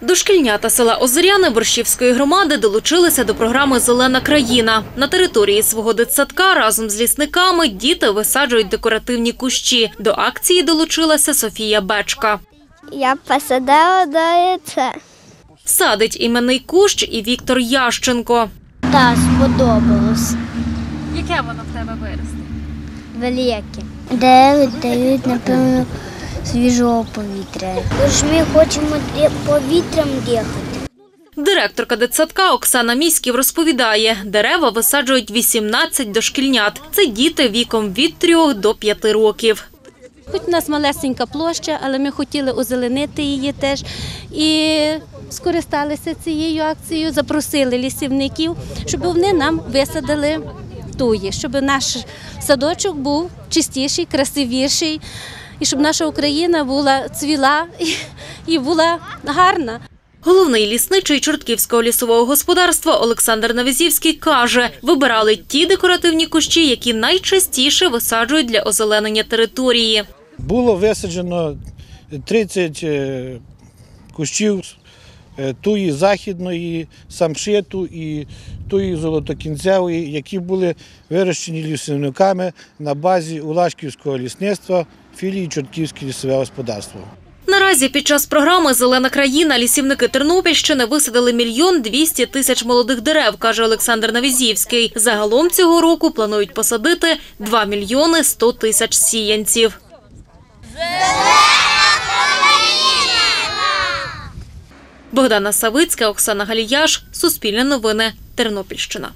Дошкільнята села Озеряни Борщівської громади долучилися до програми Зелена країна. На території свого дитсадка разом з лісниками діти висаджують декоративні кущі. До акції долучилася Софія Бечка. Я посадила до яйця. Садить іменний кущ і Віктор Ященко. Так, сподобалось. Яке воно в тебе виросте? Велике. Дерева дають, напевно, свіжого повітря. Тож ми хочемо повітрям дихати. Директорка дитсадка Оксана Міськів розповідає, дерева висаджують 18 дошкільнят. Це діти віком від 3 до 5 років. Хоч у нас малесенька площа, але ми хотіли озеленити її теж. І скористалися цією акцією, запросили лісівників, щоб вони нам висадили туї, щоб наш садочок був чистіший, красивіший, і щоб наша Україна була цвіла і- і була гарна. Головний лісничий Чортківського лісового господарства Олександр Навізівський каже, вибирали ті декоративні кущі, які найчастіше висаджують для озеленення території. Було висаджено 30 е, кущів е, туї західної, самшиту і туї золотокінцевої, які були вирощені лісівниками на базі Улашківського лісництва філії Чортківське лісове господарство. Наразі під час програми Зелена країна лісівники Тернопільщини висадили мільйон двісті тисяч молодих дерев, каже Олександр Навізівський. Загалом цього року планують посадити 2 мільйони 100 тисяч сіянців. Богдана Савицька, Оксана Галіяш, Суспільне новини, Тернопільщина.